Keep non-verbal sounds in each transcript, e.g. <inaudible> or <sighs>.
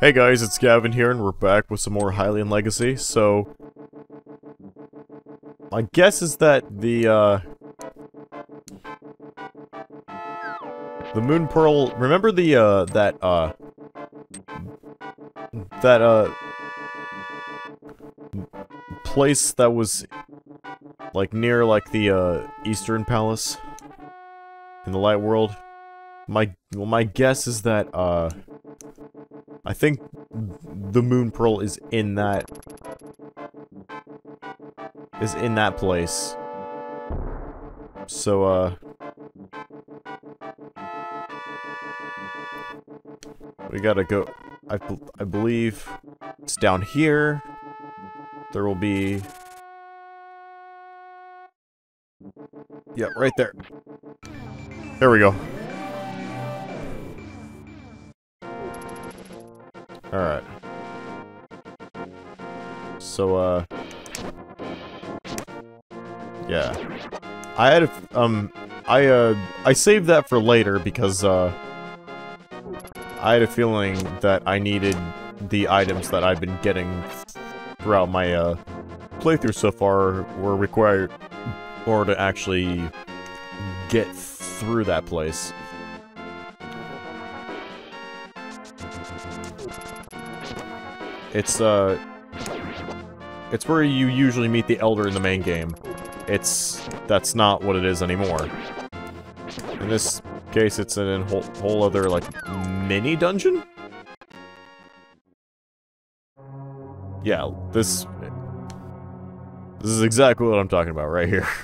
Hey guys, it's Gavin here, and we're back with some more Hylian Legacy, so... My guess is that the, uh... The Moon Pearl... Remember the, uh, that, uh... That, uh... Place that was... Like, near, like, the, uh, Eastern Palace? In the Light World? My... Well, my guess is that, uh... I think the Moon Pearl is in that... Is in that place. So, uh... We gotta go... I, I believe it's down here. There will be... Yeah, right there. There we go. Alright. So, uh... Yeah. I had a, um, I, uh, I saved that for later because, uh... I had a feeling that I needed the items that I've been getting throughout my, uh, playthrough so far were required order to actually get through that place. It's, uh... It's where you usually meet the Elder in the main game. It's... That's not what it is anymore. In this case, it's a whole, whole other, like, mini dungeon? Yeah, this... This is exactly what I'm talking about right here. <laughs>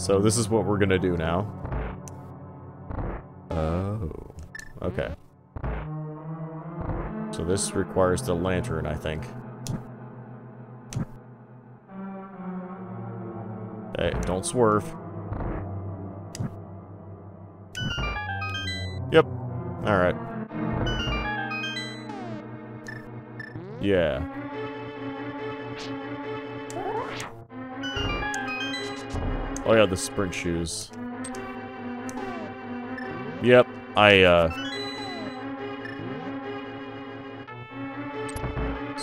So this is what we're gonna do now. Oh. Okay. So this requires the lantern, I think. Hey, don't swerve. Yep. Alright. Yeah. Oh yeah, the sprint shoes. Yep, I, uh...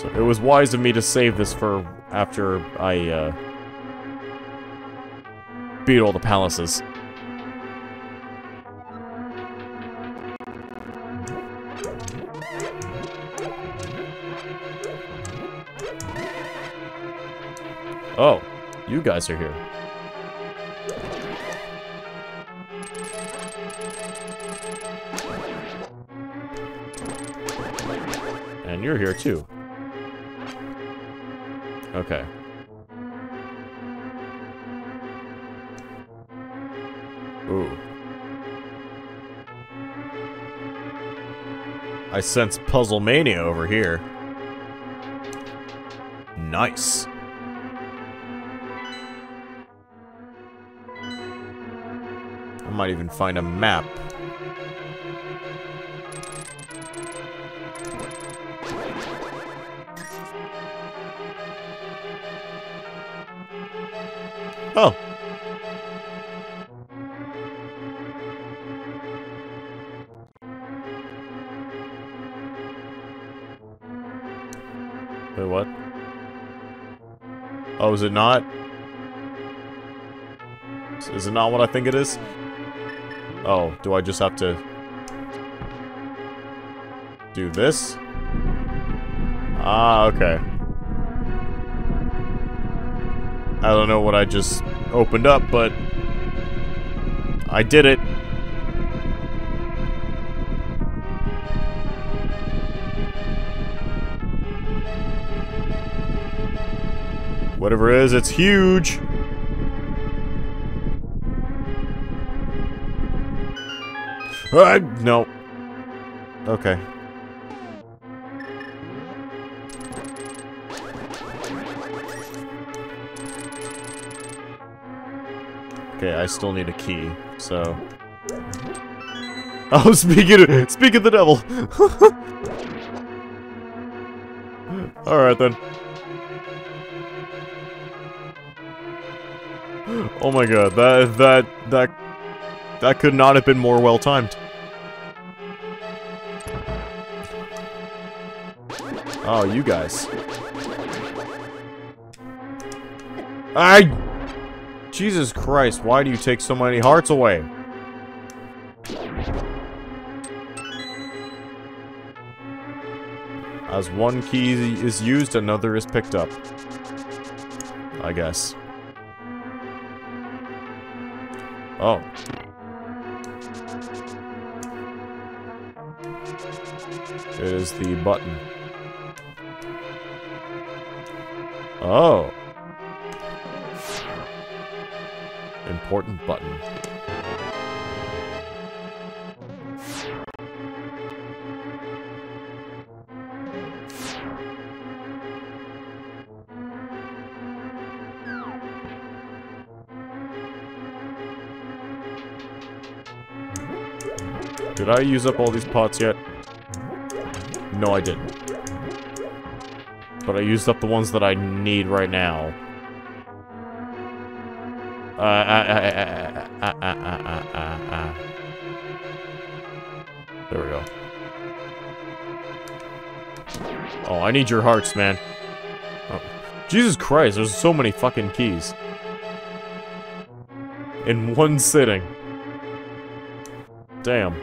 So it was wise of me to save this for after I, uh... Beat all the palaces. Oh, you guys are here. And you're here too. Okay. Ooh. I sense Puzzle Mania over here. Nice. I might even find a map. Oh. Wait, what? Oh, is it not? Is it not what I think it is? Oh, do I just have to... Do this? Ah, okay. I don't know what I just opened up, but I did it. Whatever it is, it's huge. Uh, no. Okay. Okay, I still need a key, so... <laughs> Oh, speaking of, speak of the devil! <laughs> Alright then. Oh my god, that, that, that, that could not have been more well-timed. Oh, you guys. I Jesus Christ, why do you take so many hearts away? As one key is used, another is picked up. I guess. Oh. It is the button. Oh. Important button. Did I use up all these pots yet? No, I didn't. But I used up the ones that I need right now. Uh, uh, uh, there we go. Oh, I need your hearts, man. Oh. Jesus Christ, there's so many fucking keys. In one sitting. Damn.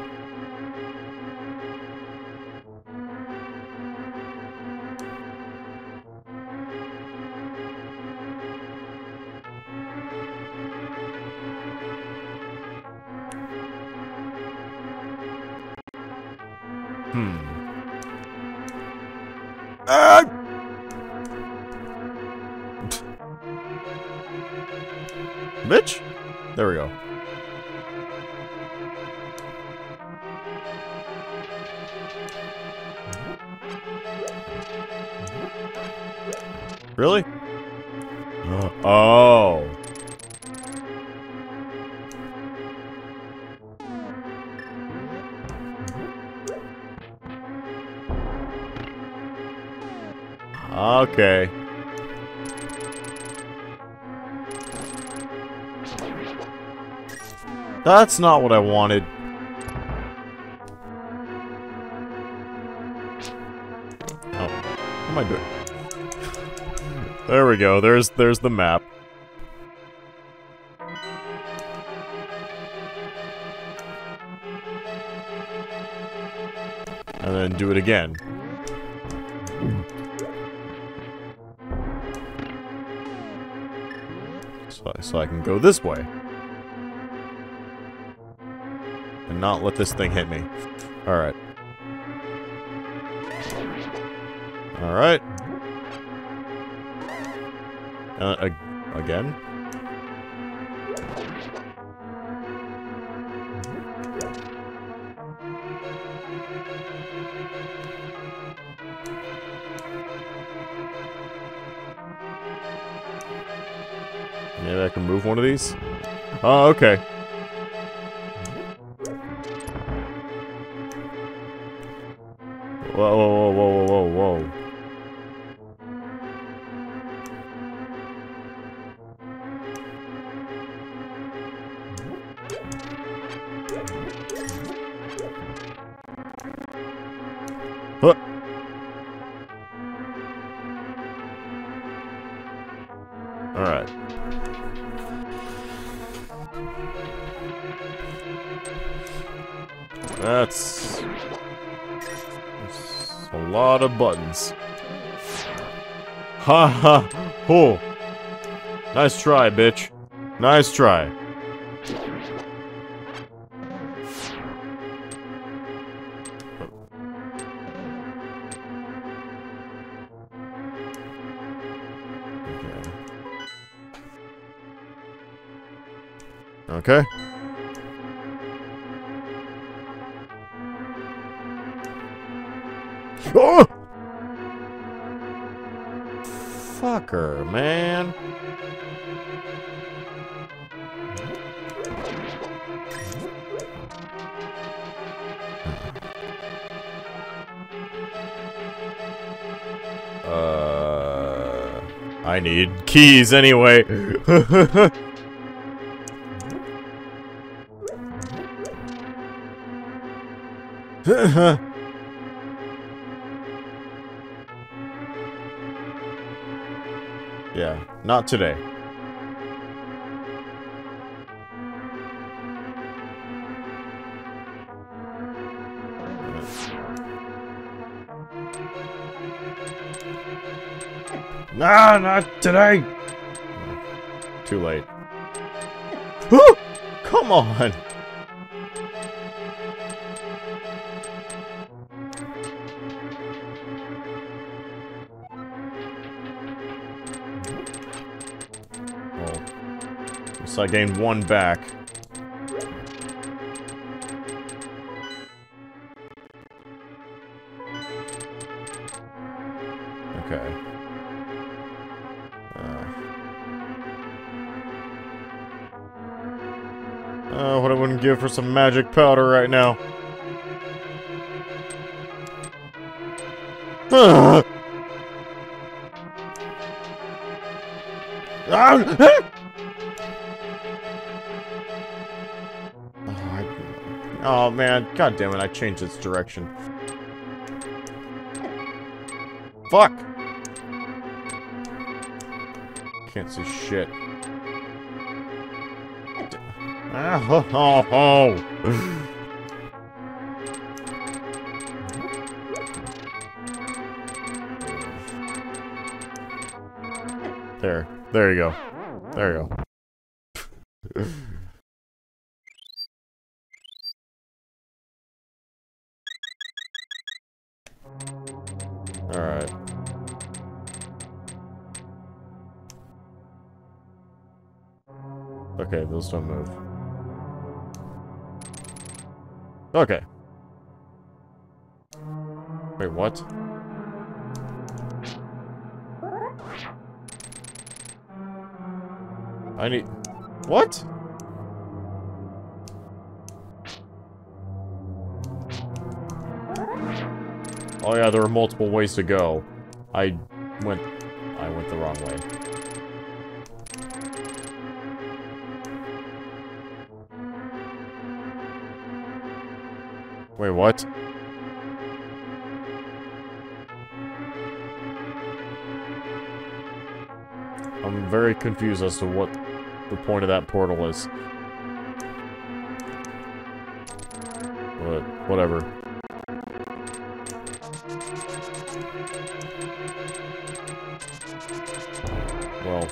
That's not what I wanted. Oh. What am I doing? <sighs> There we go. There's there's the map. And then do it again. So, so I can go this way. Not let this thing hit me. Alright. Alright. Uh, again? Maybe I can move one of these? Oh, okay. Ha ha! Oh! Nice try, bitch. Nice try. Okay. Oh! Man. Uh, I need keys anyway. <laughs> <laughs> not today. Nah, not today! Too late. Come on! So I gained one back. Okay. Uh. Uh, what I wouldn't give for some magic powder right now. Ah! Oh man, god damn it, I changed its direction. Fuck! Can't see shit. Ah, ho, ho, ho. there. There you go. There you go. Okay, those don't move. Okay. Wait, what? I need... What? Oh yeah, there are multiple ways to go. I went... I went the wrong way. Wait, what? I'm very confused as to what the point of that portal is. But, whatever. Well.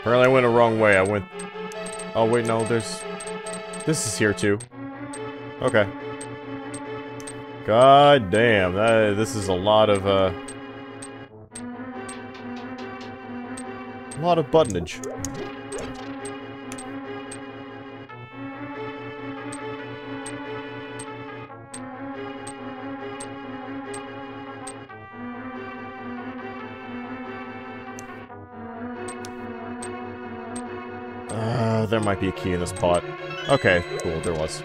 Apparently I went the wrong way. I went... Oh, wait, no, there's... This is here, too. Okay. God damn, that, this is a lot of, uh... A lot of buttonage. Uh, there might be a key in this pot. Okay, cool, there was.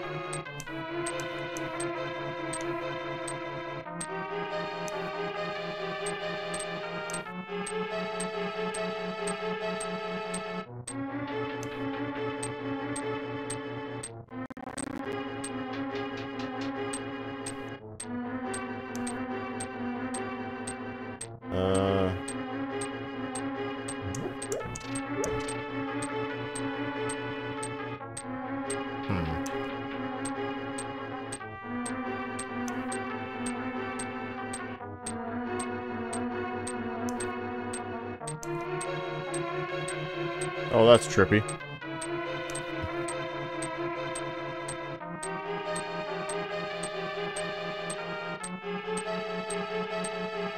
Oh, that's trippy.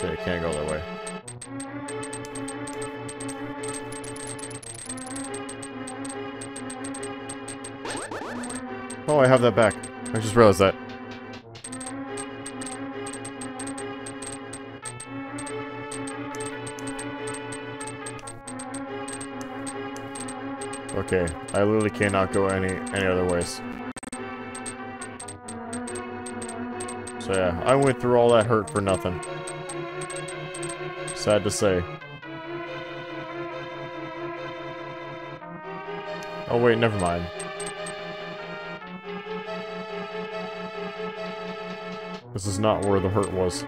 Okay, can't go that way. Oh, I have that back. I just realized that. Okay, I literally cannot go any any other ways. So yeah, I went through all that hurt for nothing. Sad to say. Oh wait, never mind. This is not where the hurt was.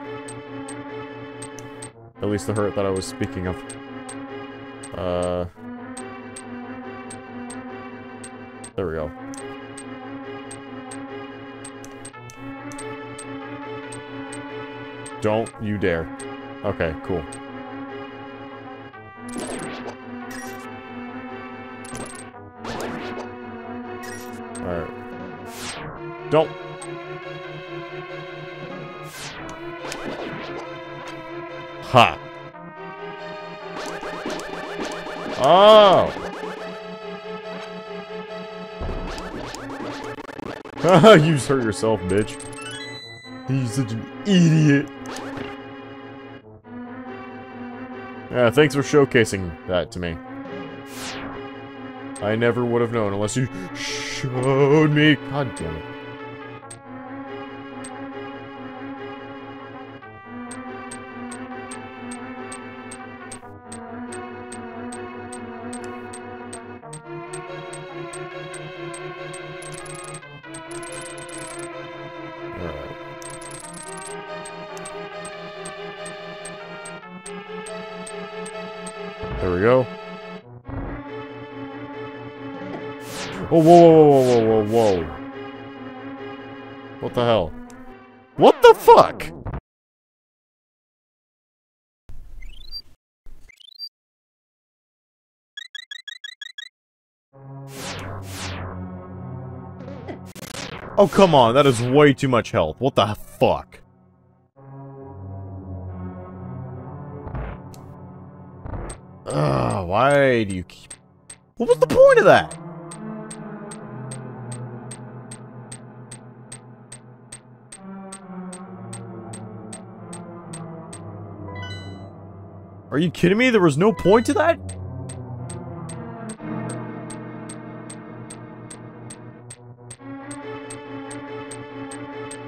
At least the hurt that I was speaking of. Uh... Don't you dare. Okay, cool. Alright. Don't! Ha! Oh! <laughs> you just hurt yourself, bitch. You're such an idiot. Yeah, thanks for showcasing that to me. I never would have known unless you showed me. God damn it. Oh, come on. That is way too much health. What the fuck? Ugh, why do you keep... What was the point of that? Are you kidding me? There was no point to that?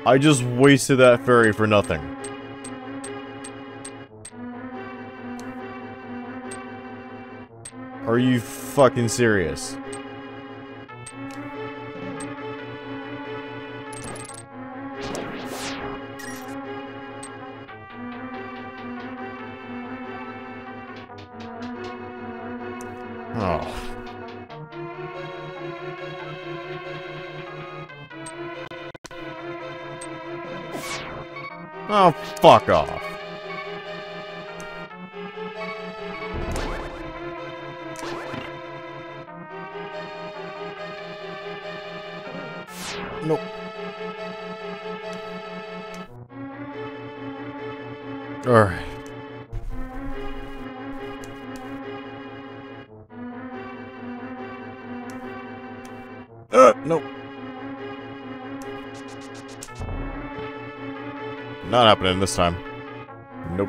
I just wasted that fairy for nothing. Are you fucking serious? Fuck off. This time. Nope.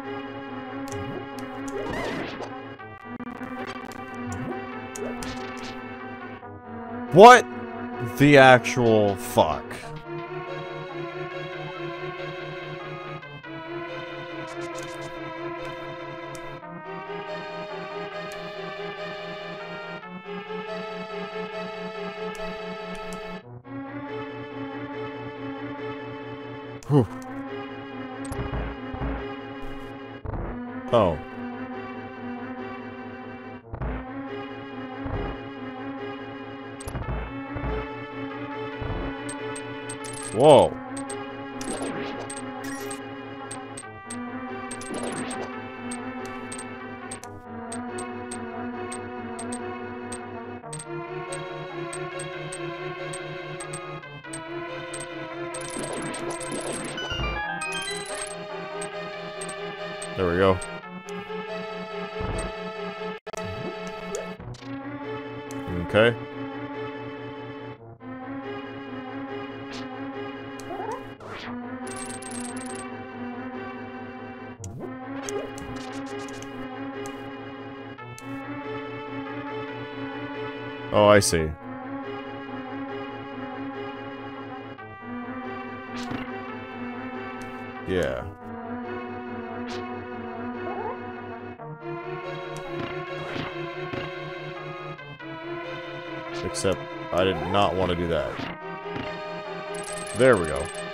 What the actual fuck? Whew. Oh. Whoa. I see. Yeah. Except, I did not want to do that. There we go.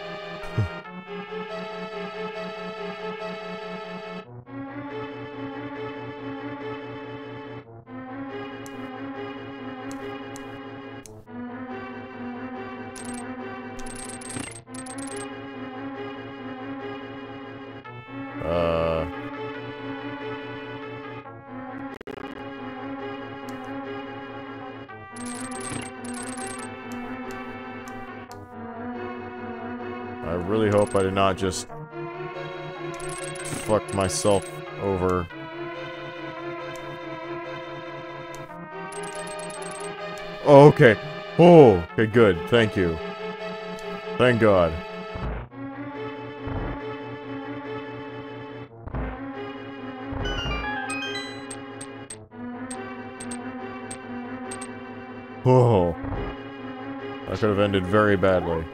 Really hope I did not just fuck myself over. Oh, okay. Oh, okay, good. Thank you. Thank God. Oh. That could have ended very badly.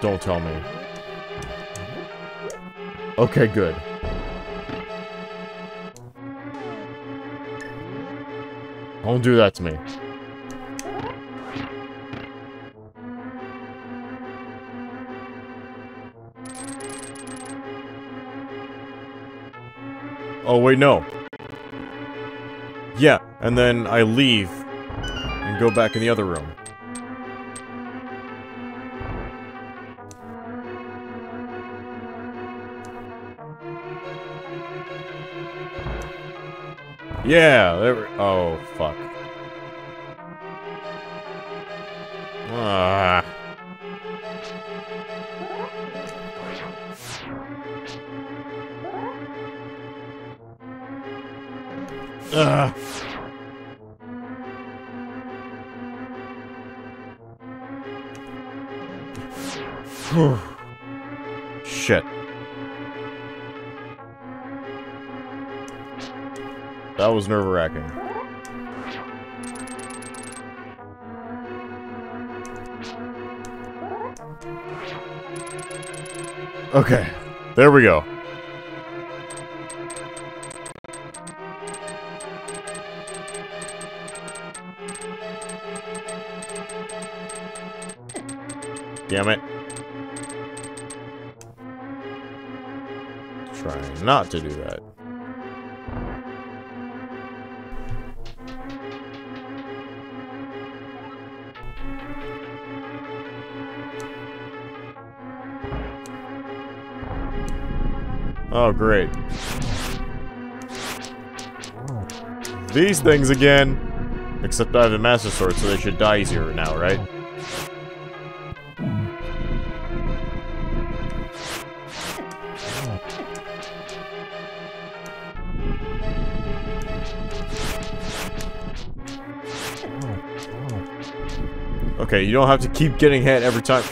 Don't tell me. Okay, good. Don't do that to me. Oh, wait, no. And then I leave and go back in the other room. Yeah, there we- Oh, fuck. That was nerve-wracking. Okay, there we go. Damn it. Trying not to do that. Oh, great. These things again. Except I have a Master Sword, so they should die easier now, right? Okay, you don't have to keep getting hit every time.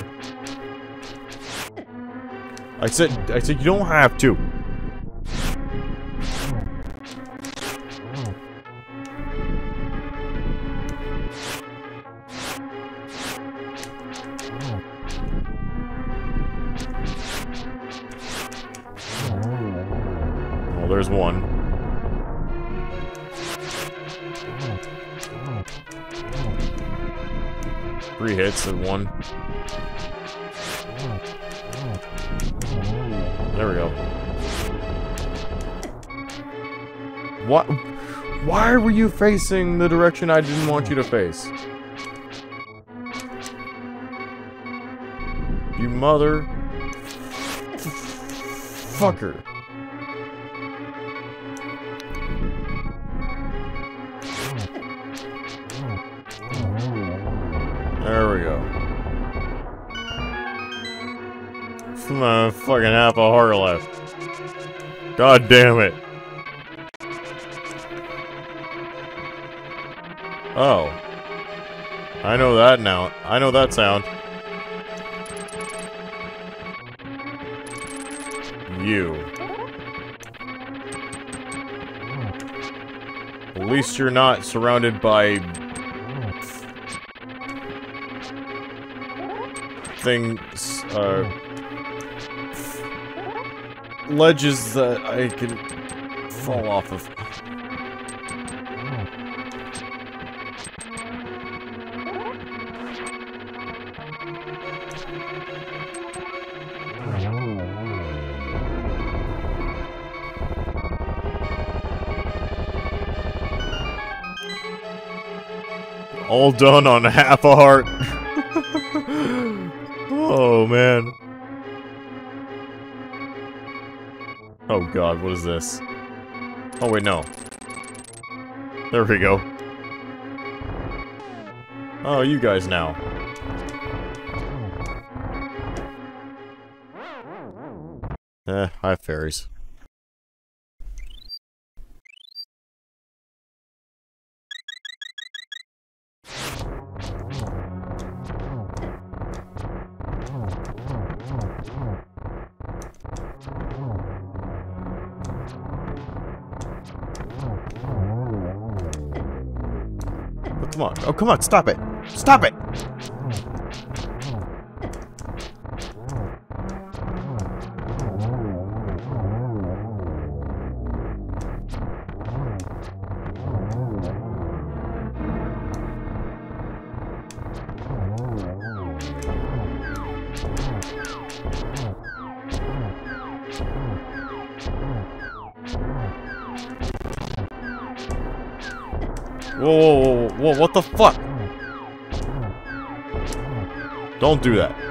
I said, I said you don't have to. Were you facing the direction I didn't want you to face? You mother... Fucker. There we go. Uh, fucking half a heart left. God damn it. Oh. I know that now. I know that sound. You. At least you're not surrounded by... Things, uh... Ledges that I can fall off of. All done on half a heart. oh, man. Oh god, what is this? Oh wait, no. There we go. Oh, you guys now. Eh, hi fairies. Come on. Stop it. Stop it. Don't do that.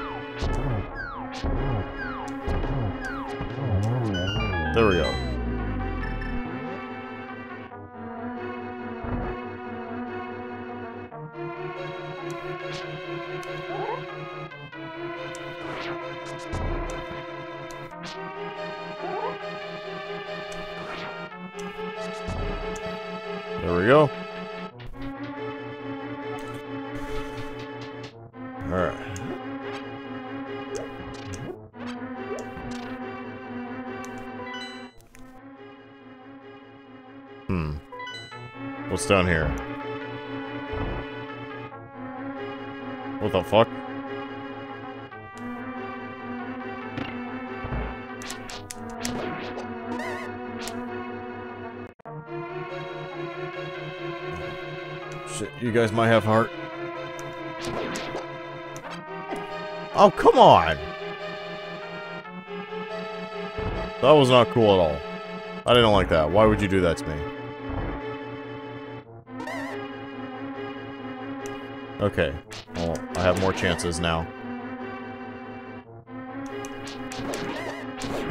What's down here? What the fuck? Shit, you guys might have heart. Oh, come on! That was not cool at all. I didn't like that. Why would you do that to me? Okay. Well, I have more chances now.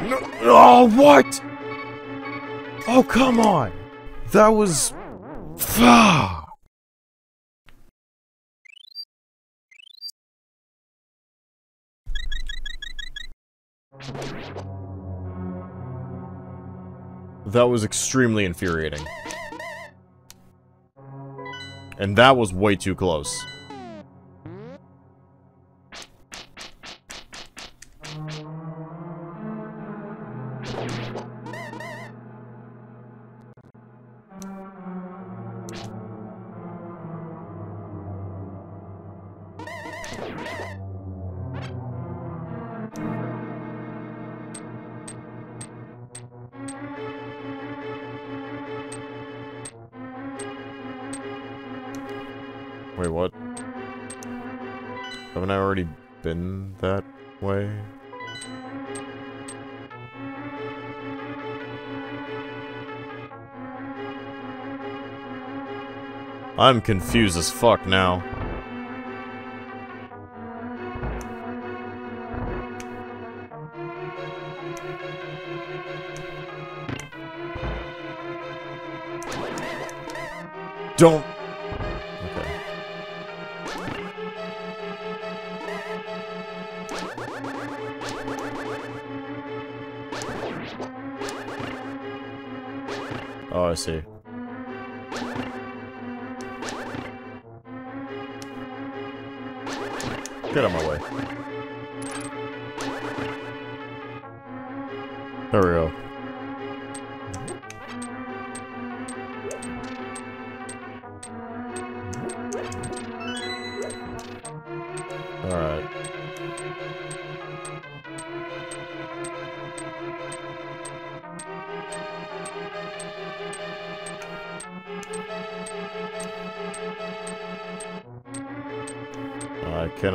No oh, what? Oh, come on! That was... Fuck! That was extremely infuriating. And that was way too close. Haven't I already been that way? I'm confused as fuck now. Don't... See. Get out of my way. There we go.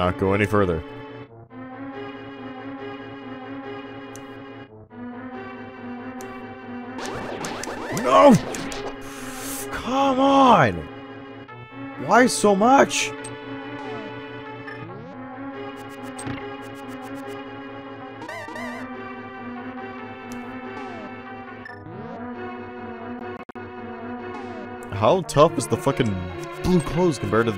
Cannot go any further. No! Come on! Why so much? How tough is the fucking blue clothes compared to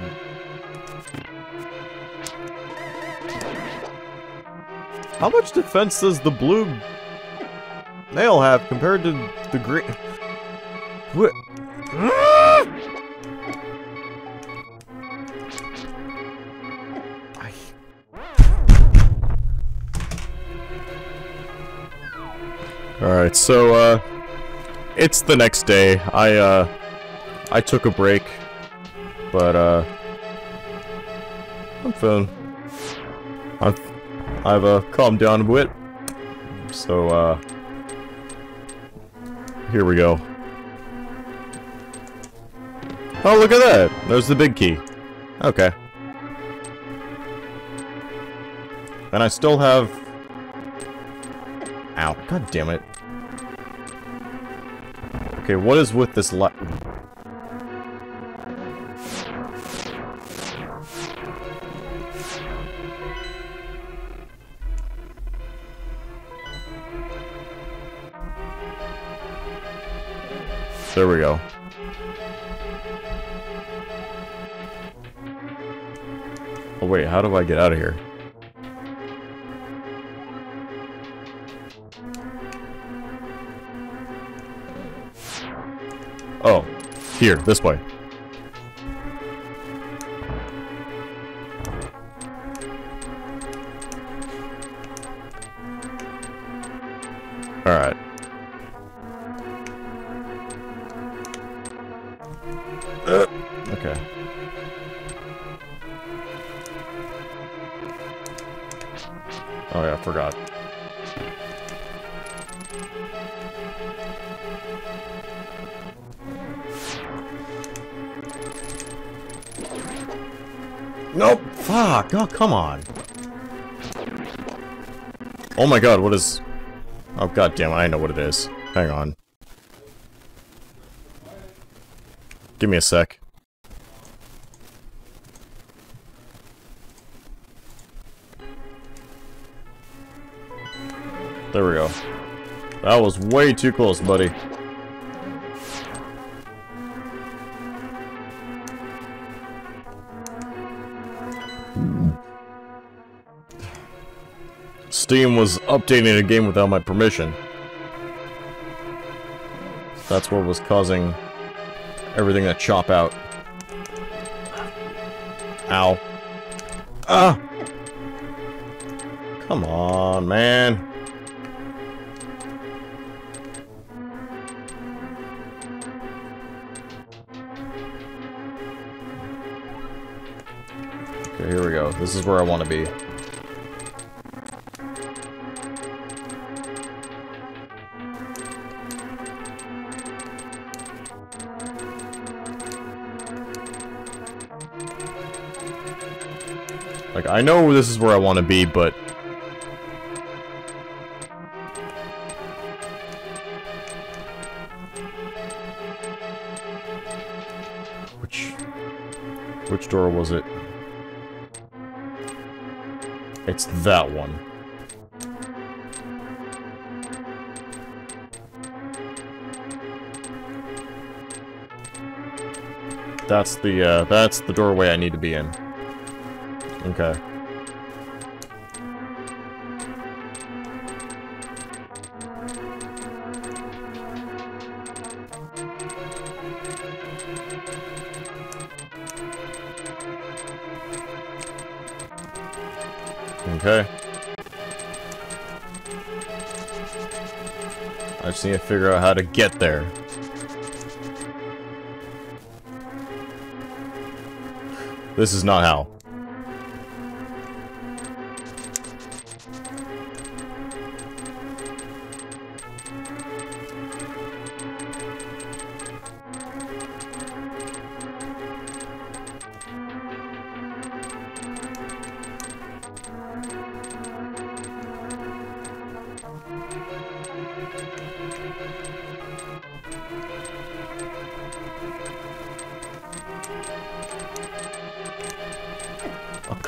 How much defense does the blue mail have compared to the green? What? Alright, so, uh... It's the next day. I, uh... I took a break. But, uh... I'm feeling... I've... I've, uh, calmed down a bit. So, uh... Here we go. Oh, look at that! There's the big key. Okay. And I still have... Ow. God damn it. Okay, what is with this light? There we go. Oh wait, how do I get out of here? Oh, here, this way. Come on! Oh my god, what is... Oh god damn I know what it is. Hang on. Give me a sec. There we go. That was way too close, buddy. Steam was updating a game without my permission. That's what was causing everything to chop out. Ow. Ah! Come on, man. Okay, here we go. This is where I want to be. I know this is where I want to be, but... Which... Which door was it? It's that one. That's the, uh, that's the doorway I need to be in. Okay. Okay. I just need to figure out how to get there. This is not how.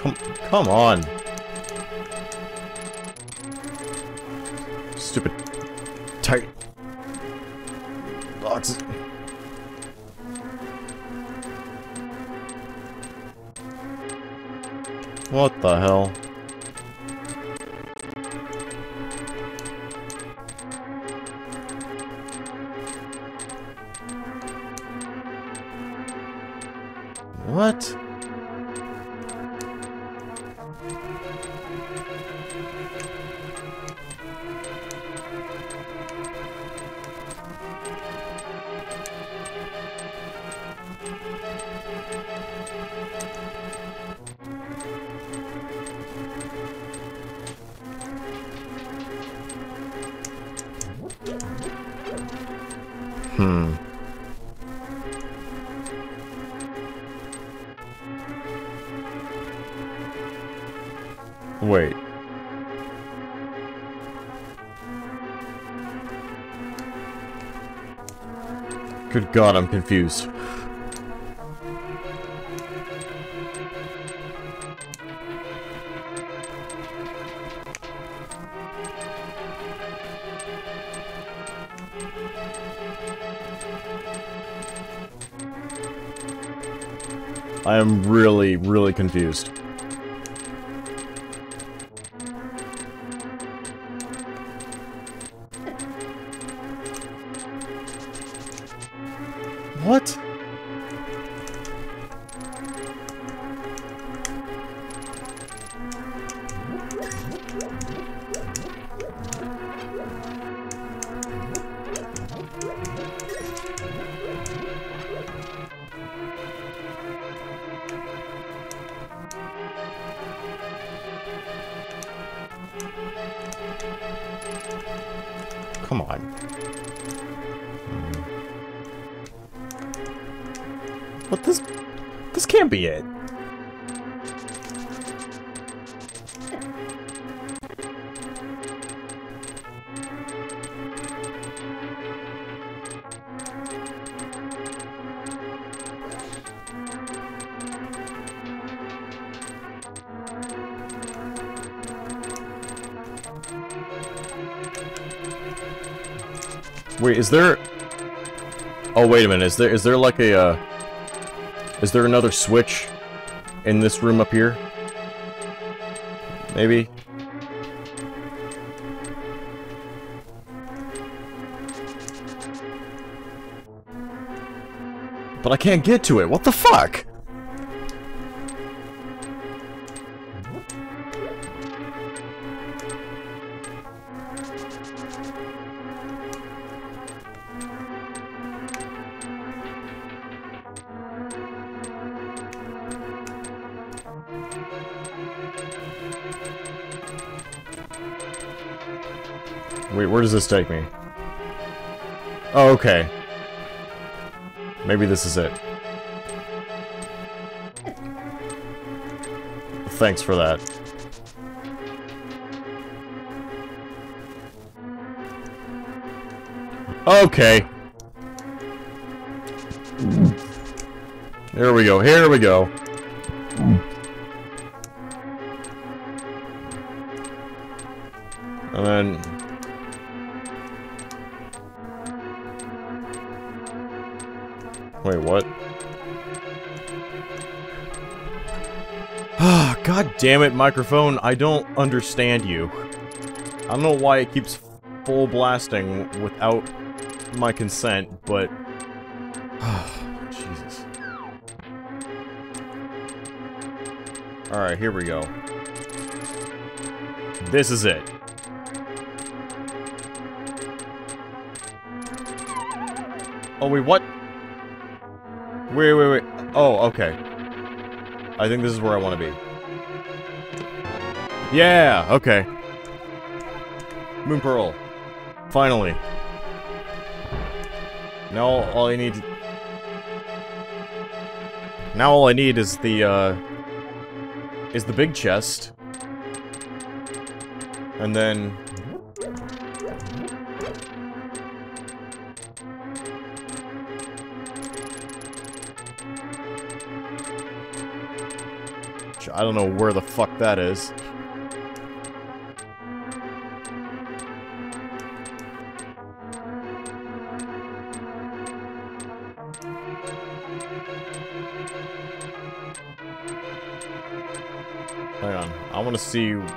Come, come on. Stupid tight boxes. What the hell? God, I'm confused. I am really, really confused. Is there is there like a uh is there another switch in this room up here? Maybe? But I can't get to it. What the fuck? Does this take me? Oh, okay. Maybe this is it. Thanks for that. Okay. Here we go, here we go. Damn it, microphone. I don't understand you. I don't know why it keeps full blasting without my consent, but... <sighs> Jesus. Alright, here we go. This is it. Oh, wait, what? Wait, wait, wait. Oh, okay. I think this is where I want to be. Yeah, okay. Moon Pearl. Finally. Now all I need... Now all I need is the, uh... Is the big chest. And then... I don't know where the fuck that is. I want to see...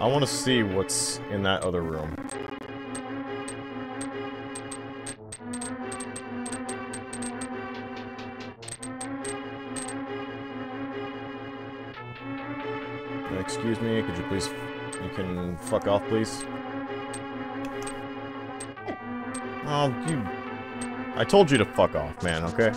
I want to see what's in that other room. Excuse me, could you please... You can fuck off, please? Oh, you... I told you to fuck off, man, okay?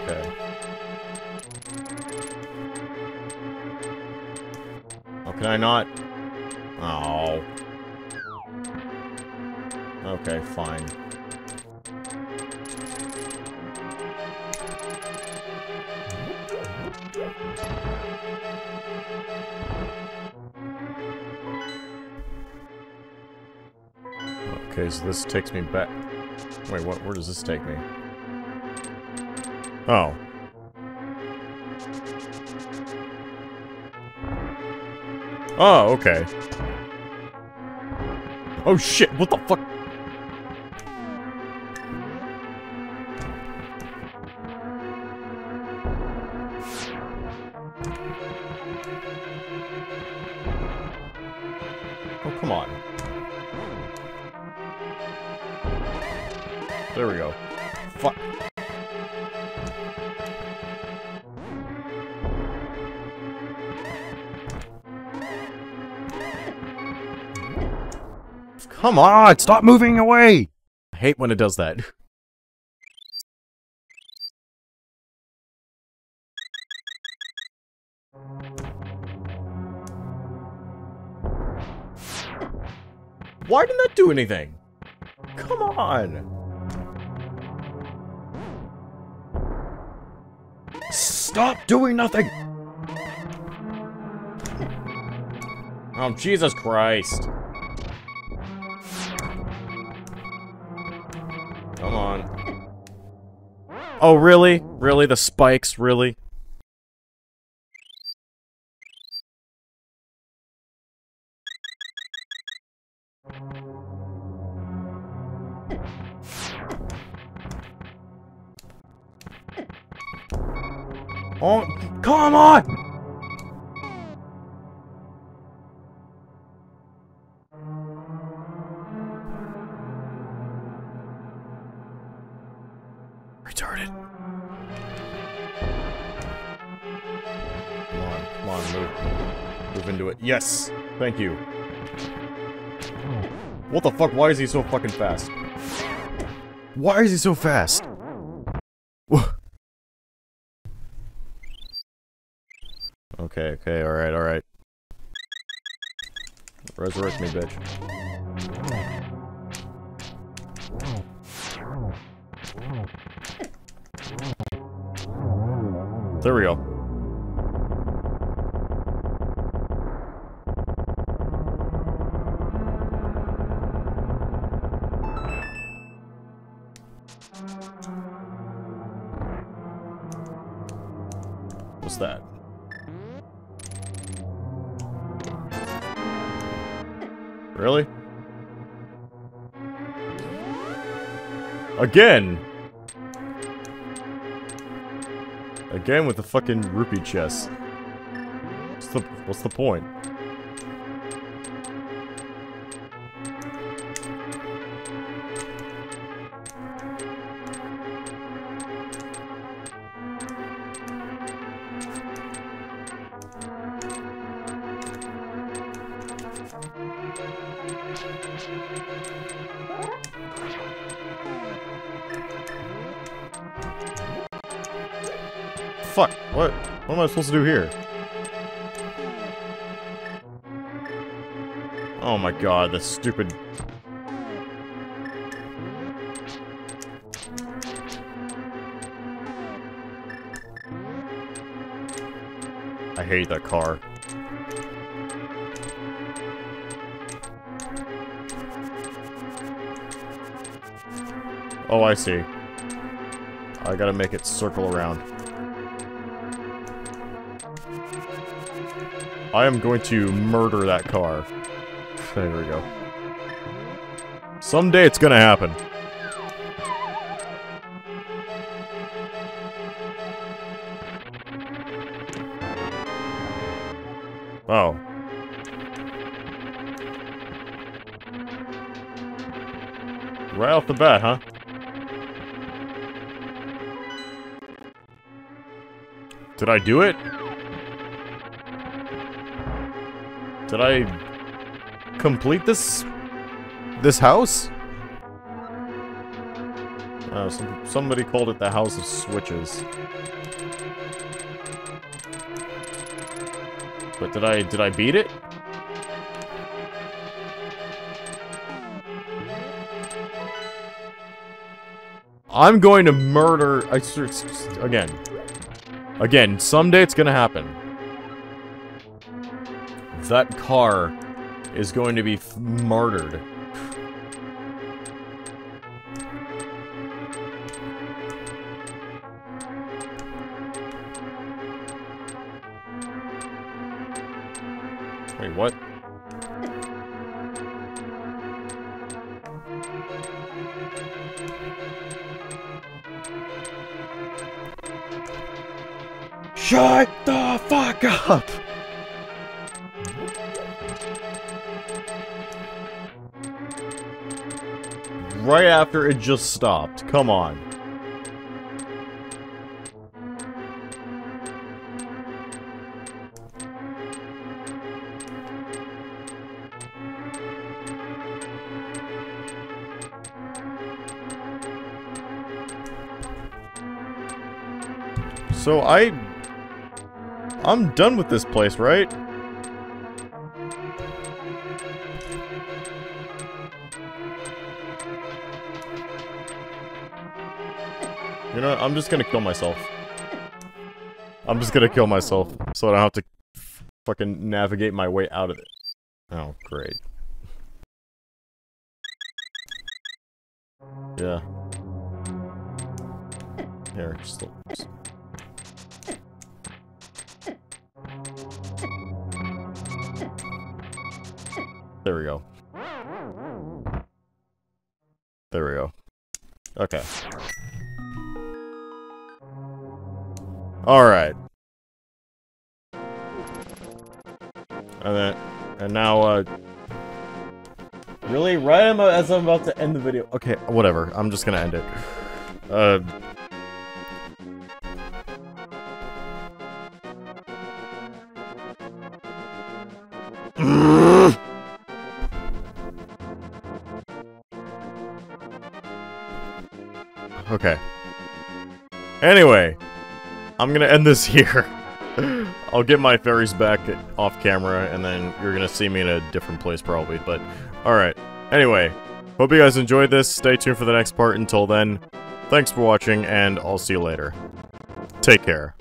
Okay. Oh, can I not? Oh. Okay, fine. This takes me back. Wait, what? Where does this take me? Oh. Oh, okay. Oh shit, what the fuck? Come on, stop moving away! I hate when it does that. <laughs> Why didn't that do anything? Come on! Stop doing nothing! Oh, Jesus Christ. Come on. Oh, really? Really? The spikes? Really? Yes! Thank you. What the fuck? Why is he so fucking fast? Why is he so fast? Okay, okay, alright, alright. Resurrect me, bitch. Really? Again! Again with the fucking rupee chest. What's the, what's the point? Supposed to do here? Oh my god, this stupid... I hate that car. Oh, I see. I gotta make it circle around. I am going to murder that car. There we go. Someday it's gonna happen. Oh. Right off the bat, huh? Did I do it? Did I complete this this house? Oh, some, somebody called it the House of Switches. But did I did I beat it? I'm going to murder I again. Again, someday it's gonna happen. That car is going to be murdered. After it just stopped. Come on. So I I'm done with this place, right? Know, I'm just gonna kill myself. I'm just gonna kill myself, so I don't have to fucking navigate my way out of it. Oh, great. Yeah. Here, just... There we go. There we go. Okay. Alright. And then, and now, uh... Really? Right as I'm about to end the video. Okay, whatever. I'm just gonna end it. Uh... <sighs> Okay. Anyway, I'm gonna end this <laughs> here. I'll get my fairies back off camera, and then you're gonna see me in a different place probably, but alright. Anyway, hope you guys enjoyed this. Stay tuned for the next part. Until then, thanks for watching, and I'll see you later. Take care.